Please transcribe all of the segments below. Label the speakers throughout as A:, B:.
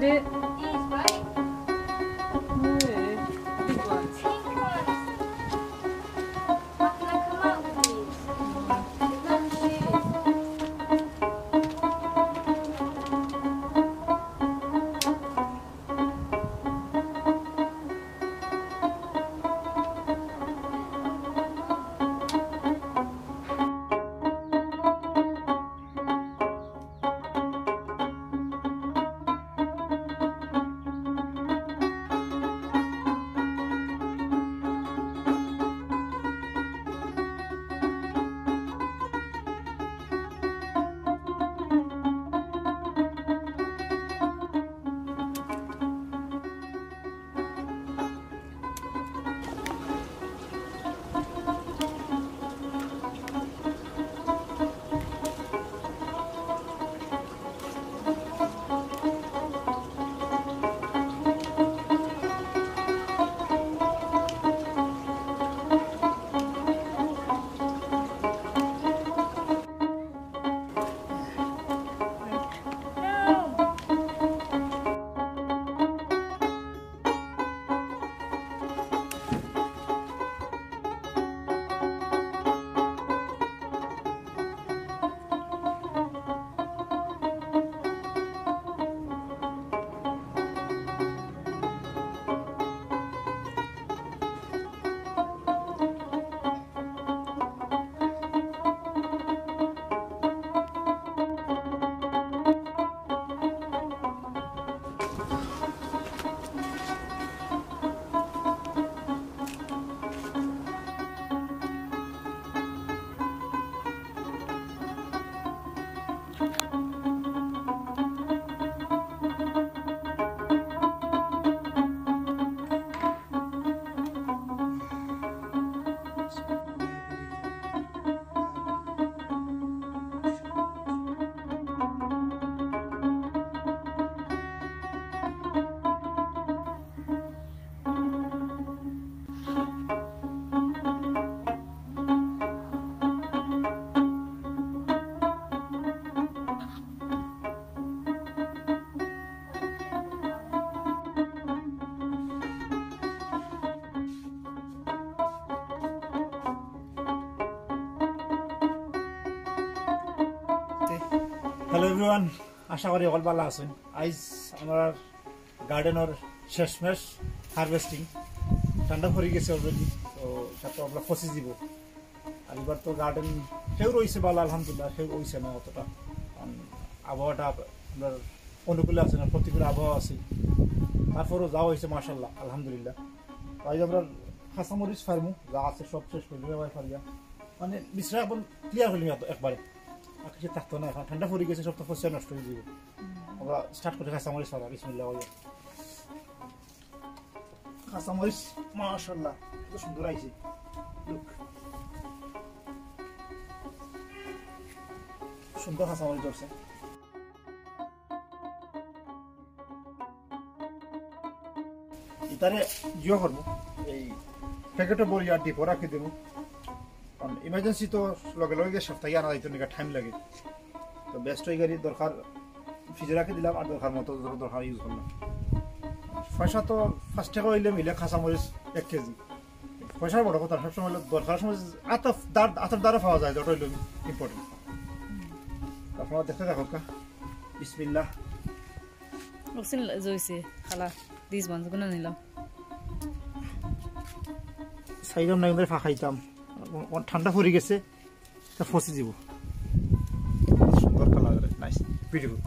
A: found it.
B: Hello everyone আশা করি অকল ভালো আছেন। আইজ আমার গার্ডেনের শেষমেশ হারভেস্টিং ঠান্ডা পড়ে গেছে অলরেডি তো সেটা আমরা ফসি দিব। আর এবার তো গার্ডেন সেও রয়েছে ভালো, আলহামদুলিল্লাহ, সেও রয়েছে না অতটা। আবহাওয়াটা আপনার অনুকূলে আছে না, প্রতিকূল আবহাওয়া আছে। তারপরও যাওয়া হয়েছে মার্শাল্লাহ আলহামদুলিল্লাহ। আজ আমরা খাসামরিচ ফার্মু যা আছে সব শেষ করলি ফারিয়া। মানে বিশ্রা এখন ক্লিয়ার হলিম একবারে। আর কিছু থাকতো না, এখন ঠান্ডা পড়ে গেছে, সব তো ফসল নষ্ট হয়ে যাবে। আমরা স্টার্ট করে কাঁচামরিচ বিসমিল্লা কাঁচামরিচ মাশাল্লাহ কত সুন্দর আইছে। সুন্দর কাঁচামরিচ ধরছে। ইতারে জিও করব। এই প্যাকেটে বড়ি আর ডিপো রাখি দেবো। ইমার্জেন্সি তো লগে লগে সপ্তাহে আনা যাইতো নাকি টাইম লাগে। তো ব্যস্ত হয়ে গাড়ি দরকার ফ্রিজে রাখি দিলাম আর দরকার মতো যত দরকার ইউজ করলাম। পয়সা তো ফার্স্ট টাকা হইলে মিলে কাঁচামরিচ এক কেজি। পয়সার বড় কথা সবসময় হলো দরকার সময় আতফ দার আতফ দ্বারা পাওয়া যায় ওটা হইল ইম্পর্টেন্ট আপনারা দেখতে দেখো কা বিসমিল্লাহ।
C: Oxin জইছে খালা দিস বানজ কোন নিলাম।
B: সাইরাম নাই ওদের ফাঁকাইতাম। ঠান্ডা পড়ে গেছে তা ফসে যাব। সুন্দর কালার নাইস বিউটিফুল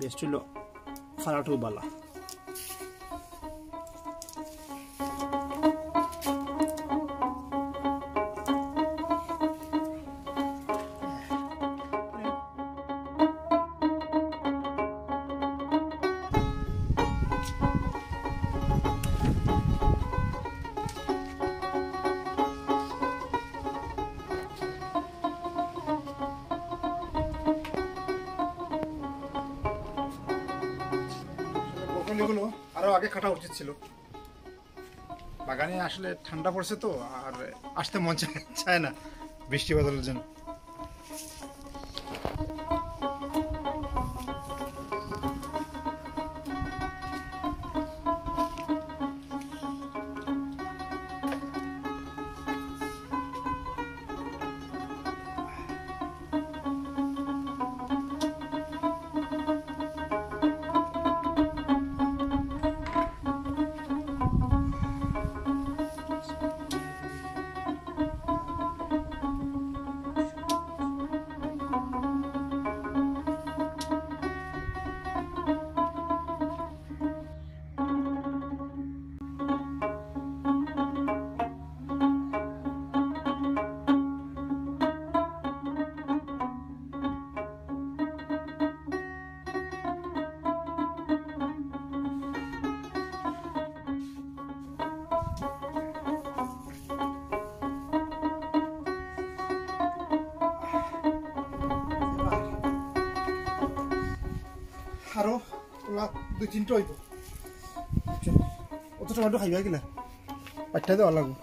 B: বেস্ট হলো ফারাটু বালা। ব্রকলিগুলো আরও আগে কাটা উচিত ছিল। বাগানে আসলে ঠান্ডা পড়ছে তো, আর আসতে মন চায় না বৃষ্টি বাদলের জন্য। আৰু ওলা দুই তিনিটা হইব অত টমাটো খাইবা গিলা পাঠ্যা দেওয়া লাগবো